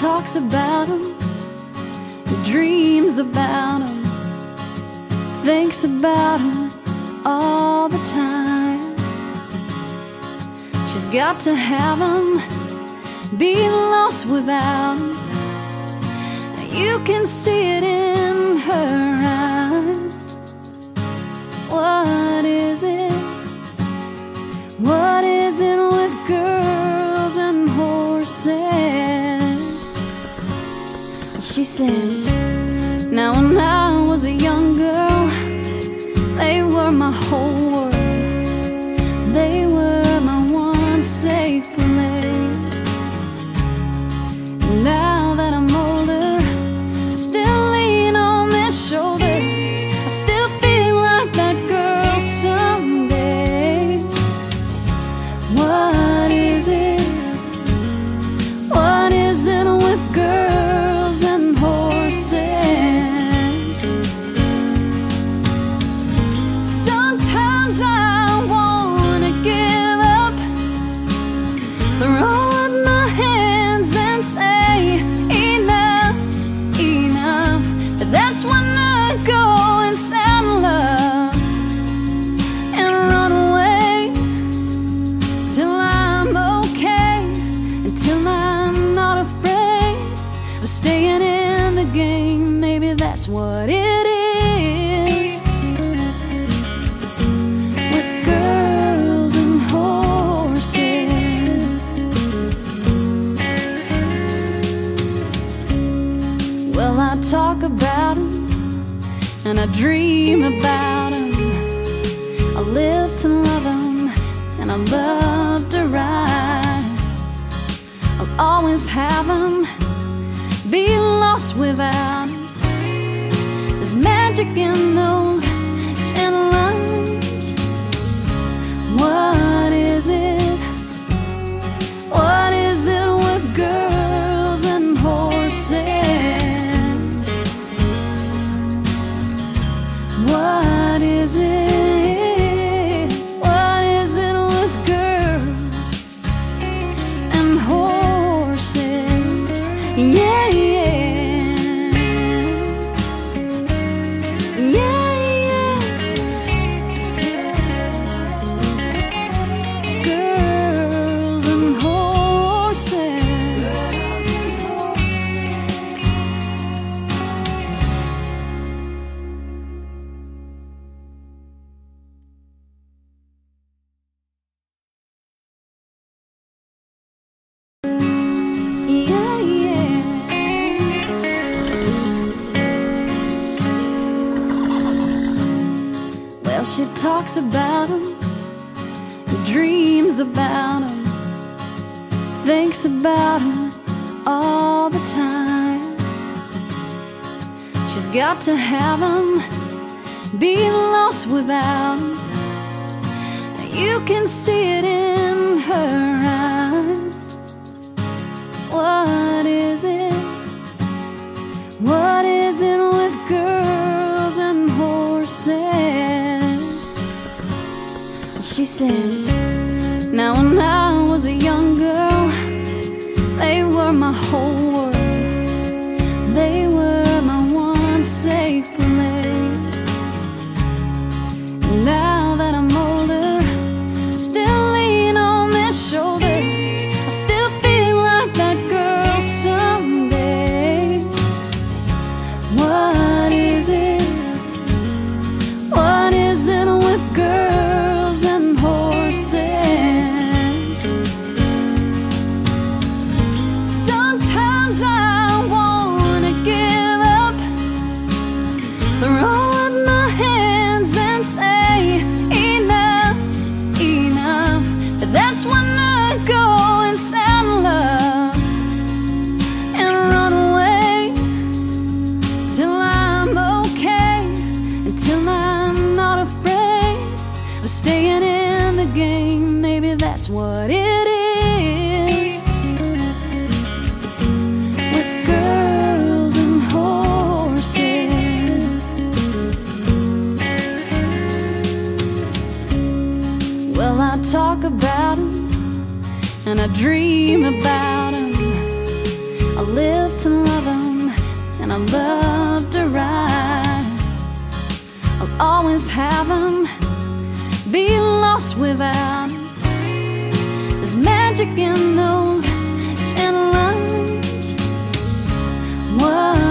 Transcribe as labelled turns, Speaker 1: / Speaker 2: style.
Speaker 1: talks about him, dreams about him, thinks about him all the time. She's got to have him, be lost without him. You can see it in her eyes. Says, Now when I about 'em and I dream about 'em. I live to love 'em and I love to ride. I'll always have 'em, be lost without 'em. There's magic in those talks about him, dreams about him, thinks about him all the time. She's got to have him, be lost without him. You can see it in her eyes. Says, Now when I was a young until I'm not afraid of staying in the game. Maybe that's what it is with girls and horses. Well, I talk about 'em and I dream about 'em. I live to love them, and I love to ride. I'll always have them, be lost without. There's magic in those gentle lines. What